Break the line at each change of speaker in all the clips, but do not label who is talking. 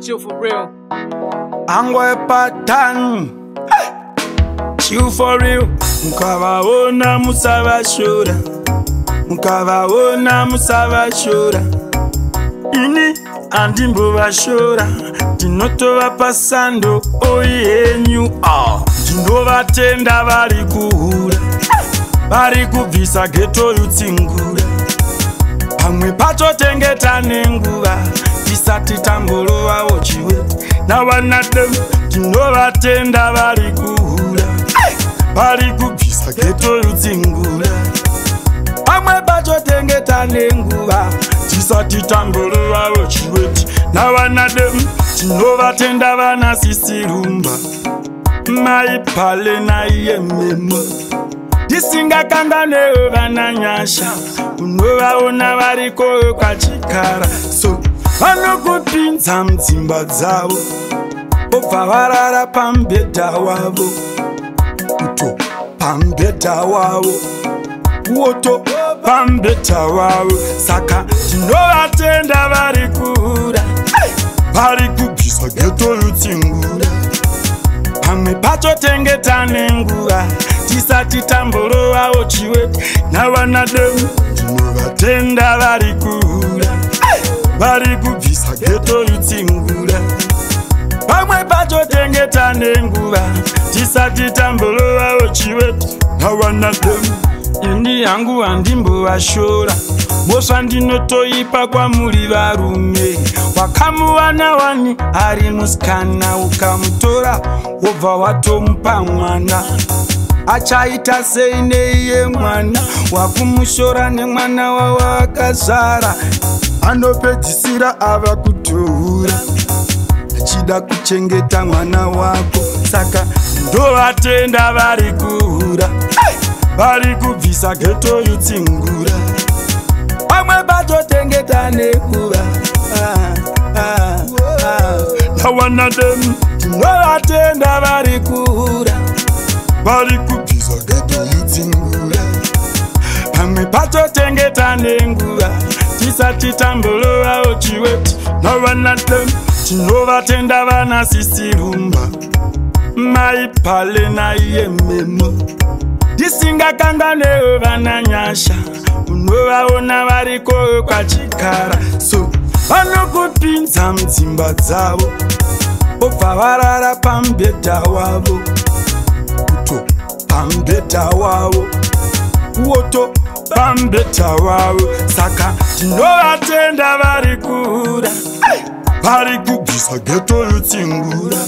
chill for real. Angwe patan. Chill for real. Mukava ona musava shura. Mukava ona musava shura. Ini andi mbova shura. Dinotova pasando oyenyu. Oh. Ah! Dinovatenda vari kuhura. Vari kubvisa geto yutsingura. Pamwe pacho tenge tane nguva tisati tambulowawo kiwe nawanaddemu tinobatenda bali kuwula bali kubisa getoluzingula amwe bajotengeta nenguba tisati tambulowawo kiweti nawanaddemu tinobatenda bana sisirumba maipale nayiyememo tisinga kanga newe bananyasha unobawona balikoyo kwa kikara so vanokupinza mudzimba dzavo obva varara pamubhedha wavo uto pamubhedha wavo woto pamubhedha wavo saka ndinovatenda vari kura vari kubviswa geto yutsingura pamwe pacho tenge tane nguva tisati tamborovawo chiwete navana demu ndinovatenda vari kura hey! vari kubvisa geto ritsingura pamwe pacho tenge tane nguva tisati tambolovawo chiveti nawana temu ini hangu handimbovashora mosvandinotoipa kwamuri varume wakamuwana wani ari musikana ukamutora wobva watomupa mwana achaita sei neiye mwana wakumushora nemwana wawo akazvara anopedzisira ava kutoura achida kuchengeta mwana wako saka ndovatenda vari kuura vari kubvisa geto yutsingura pamwe batotengeta nekuva ah, ah, ah, ndawana dem tinovatenda vari kuura vari kubvisa geto yutsingura pamwe batotengeta nengu tisati tambolowa ociweti nowanatem tinovatenda vana sisirumba mai pale naiye memo ndisingakanganewo vana nyasha unovaona variko kwachikara so vanokupinza mudzimba dzavo obva varara pamubhedha wavo uto pamubhedha wavo woto pambeta wavo saka tinovatenda vari kura vari kubvisa geto yotsingura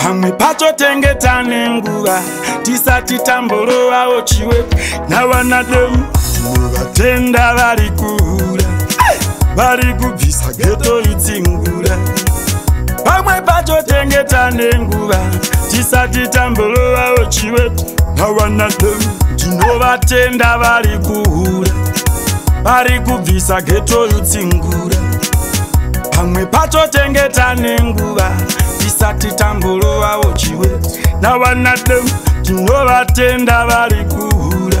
pamwe patotengeta nenguva tisati tamborovawo chiwepo navana deu tinovatenda vari kura vari kubvisa geto yotsingura pamwe patotengeta nenguva tisati tambolovawo chiwetu nawanatemu ndinovatenda vari kuhura vari kubvisa geto yutsingura pamwe pacho tengeta nenguva tisati tambolovawo chiwetu nawanatemu ndinovatenda vari kuhura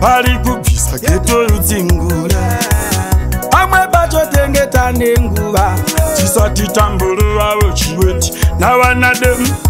vari kubvisa geto yutsingura pamwe pacho tengeta nenguva tisati tambolovawo chiweti nawanademu